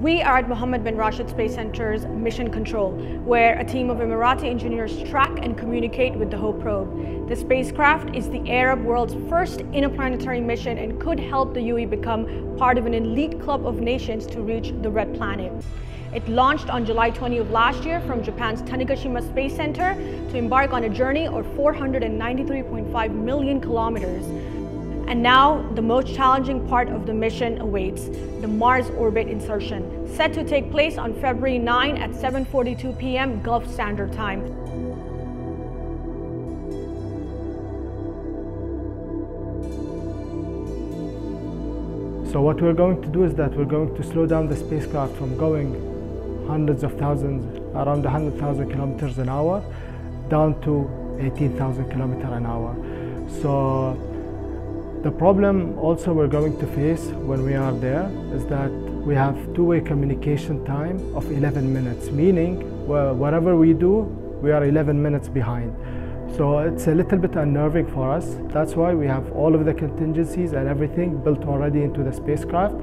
We are at Mohammed bin Rashid Space Center's Mission Control, where a team of Emirati engineers track and communicate with the Hope probe. The spacecraft is the Arab world's first interplanetary mission and could help the UAE become part of an elite club of nations to reach the Red Planet. It launched on July 20 of last year from Japan's Tanegashima Space Center to embark on a journey of 493.5 million kilometers and now, the most challenging part of the mission awaits, the Mars orbit insertion, set to take place on February 9 at 7.42 p.m. Gulf Standard Time. So what we're going to do is that we're going to slow down the spacecraft from going hundreds of thousands, around 100,000 kilometers an hour, down to 18,000 kilometers an hour. So the problem also we're going to face when we are there is that we have two-way communication time of 11 minutes, meaning whatever we do, we are 11 minutes behind. So it's a little bit unnerving for us. That's why we have all of the contingencies and everything built already into the spacecraft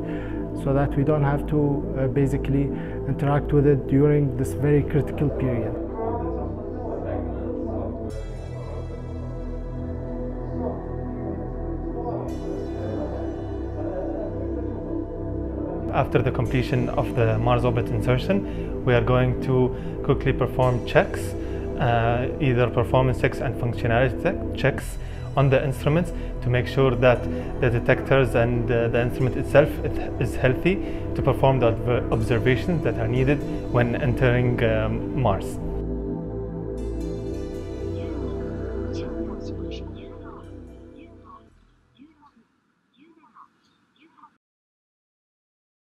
so that we don't have to uh, basically interact with it during this very critical period. After the completion of the Mars orbit insertion, we are going to quickly perform checks, uh, either performance checks and functionality checks on the instruments to make sure that the detectors and uh, the instrument itself is healthy to perform the observations that are needed when entering um, Mars.